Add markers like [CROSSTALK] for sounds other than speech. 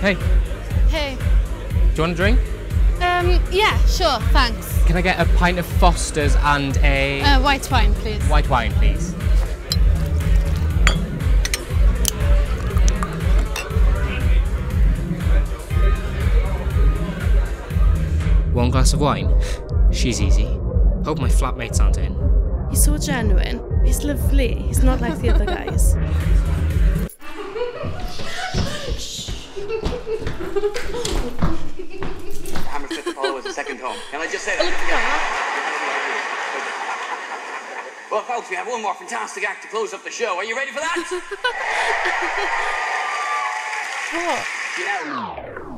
Hey, Hey. do you want a drink? Um, yeah, sure, thanks. Can I get a pint of Foster's and a Uh, white wine, please. white wine, please? One glass of wine? She's easy. Hope my flatmates aren't in. He's so genuine. He's lovely. He's not like the other guys. [LAUGHS] [LAUGHS] Hammersmith Apollo is a second home. Can I just say that? [LAUGHS] Well, folks, we have one more fantastic act to close up the show. Are you ready for that? [LAUGHS] What? Yeah.